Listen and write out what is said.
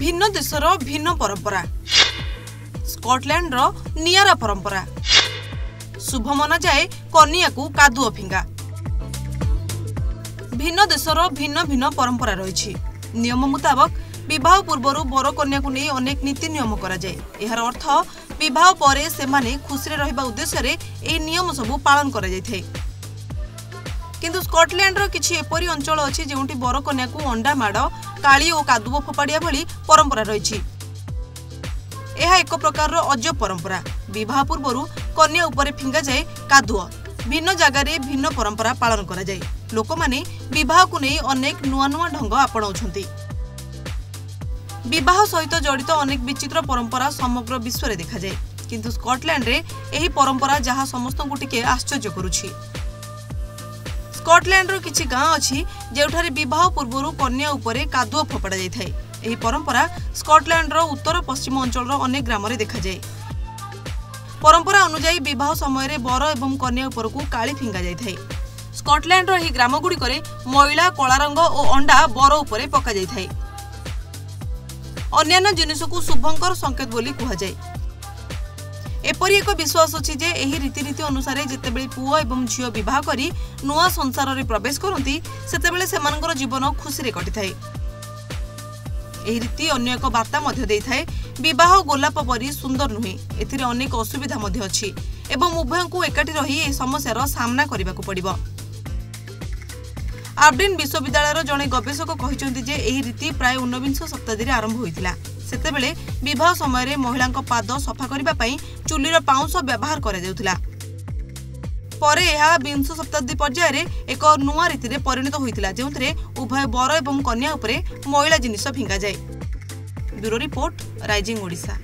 ଭିନ୍ନ ଦେଶର ଭିନ୍ନ ପରମ୍ପରା। ସ୍କଟଲ୍ୟାଣ୍ଡର ନିଆରା ପରମ୍ପରା। ଶୁଭ ମନାଯାଏ କନିଆକୁ କାଦୁଅ ଫିଙ୍ଗା। ଭିନ୍ନ ଦେଶର ଭିନ୍ନ ଭିନ୍ନ ପରମ୍ପରା ରହିଛି। ନିୟମ ମୁତାବକ ବିବାହ ପୂର୍ବରୁ ବର କନ୍ୟାକୁ ନେଇ ଅନେକ ନୀତି ନିୟମ କରାଯାଏ। ଏହାର ଅର୍ଥ ବିବାହ ପରେ ସେମାନେ ଖୁସିରେ ରହିବା ଉଦ୍ଦେଶ୍ୟରେ ଏହି ନିୟମ ସବୁ ପାଳନ କରାଯାଇଥାଏ। କିନ୍ତୁ ସ୍କଟଲ୍ୟାଣ୍ଡର କିଛି ଏପରି ଅଞ୍ଚଳ ଅଛି ଯେଉଁଠି ବର କନ୍ୟାକୁ ଅଣ୍ଡା ମାଡ଼ କାଳି ଓ କାଦୁଅ ଫୋପାଡ଼ିବା ଭଳି ପରମ୍ପରା ରହିଛି। ଏହା ଏକ ପ୍ରକାରର ଅଜବ ପରମ୍ପରା। ବିବାହ ପୂର୍ବରୁ କନ୍ୟା ଉପରେ ଫିଙ୍ଗାଯାଏ କାଦୁଅ। ଭିନ୍ନ ଜାଗାରେ ଭିନ୍ନ ପରମ୍ପରା ପାଳନ କରାଯାଏ। ଲୋକମାନେ ବିବାହକୁ ନେଇ ଅନେକ ନୂଆ ନୂଆ ଢଙ୍ଗ ଆପଣାଉଛନ୍ତି। ବିବାହ ସହିତ ଜଡ଼ିତ ଅନେକ ବିଚିତ୍ର ପରମ୍ପରା ସମଗ୍ର ବିଶ୍ୱରେ ଦେଖାଯାଏ। କିନ୍ତୁ ସ୍କଟଲ୍ୟାଣ୍ଡରେ ଏହି ପରମ୍ପରା ଯାହା ସମସ୍ତଙ୍କୁ ଟିକେ ଆଶ୍ଚର୍ଯ୍ୟ କରୁଛି। ସ୍କଟଲ୍ୟାଣ୍ଡର କିଛି ଗାଁ ଅଛି ଯେଉଁଠାରେ ବିବାହ ପୂର୍ବରୁ କନ୍ୟା ଉପରେ କାଦୁଅ ଫୋପାଡ଼ା ଯାଇଥାଏ। ଏହି ପରମ୍ପରା ସ୍କଟଲ୍ୟାଣ୍ଡର ଉତ୍ତର ପଶ୍ଚିମ ଅଞ୍ଚଳର ଅନେକ ଗ୍ରାମରେ ଦେଖାଯାଏ। ପରମ୍ପରା ଅନୁଯାୟୀ ବିବାହ ସମୟରେ ବର ଏବଂ କନ୍ୟା ଉପରକୁ କାଳି ଫିଙ୍ଗା ଯାଇଥାଏ। ସ୍କଟଲ୍ୟାଣ୍ଡର ଏହି ଗ୍ରାମଗୁଡ଼ିକରେ ମଇଳା କଳା ରଙ୍ଗ ଓ ଅଣ୍ଡା ବର ଉପରେ ପକାଯାଇଥାଏ। ଅନ୍ୟାନ୍ୟ ଜିନିଷକୁ ଶୁଭଙ୍କର ସଂକେତ ବୋଲି କୁହାଯାଏ। ଏପରି ଏକ ବିଶ୍ୱାସ ଅଛି ଯେ ଏହି ରୀତିନୀତି ଅନୁସାରେ ଯେତେବେଳେ ପୁଅ ଏବଂ ଝିଅ ବିବାହ କରି ନୂଆ ସଂସାରରେ ପ୍ରବେଶ କରନ୍ତି ସେତେବେଳେ ସେମାନଙ୍କର ଜୀବନ ଖୁସିରେ କଟିଥାଏ। ଏହି ରୀତି ଅନ୍ୟ ଏକ ବାର୍ତ୍ତା ମଧ୍ୟ ଦେଇଥାଏ ବିବାହ ଗୋଲାପ ପରି ସୁନ୍ଦର ନୁହେଁ ଏଥିରେ ଅନେକ ଅସୁବିଧା ମଧ୍ୟ ଅଛି ଏବଂ ଉଭୟଙ୍କୁ ଏକାଠି ରହି ଏହି ସମସ୍ୟାର ସାମ୍ନା କରିବାକୁ ପଡ଼ିବ। ଆବଡିନ୍ ବିଶ୍ୱବିଦ୍ୟାଳୟର ଜଣେ ଗବେଷକ କହିଛନ୍ତି ଯେ ଏହି ରୀତି ପ୍ରାୟ ଊନବିଂଶ ଶତାବ୍ଦୀରେ ଆରମ୍ଭ ହୋଇଥିଲା। ସେତେବେଳେ ବିବାହ ସମୟରେ ମହିଳାଙ୍କ ପାଦ ସଫା କରିବା ପାଇଁ ଚୁଲିର ପାଉଁଶ ବ୍ୟବହାର କରାଯାଉଥିଲା ପରେ ଏହା ବିଂଶ ଶତାବ୍ଦୀ ପର୍ଯ୍ୟାୟରେ ଏକ ନୂଆ ରୀତିରେ ପରିଣତ ହୋଇଥିଲା ଯେଉଁଥିରେ ଉଭୟ ବର ଏବଂ କନ୍ୟା ଉପରେ ମଇଳା ଜିନିଷ ଫିଙ୍ଗାଯାଏ bureau report Rising Odisha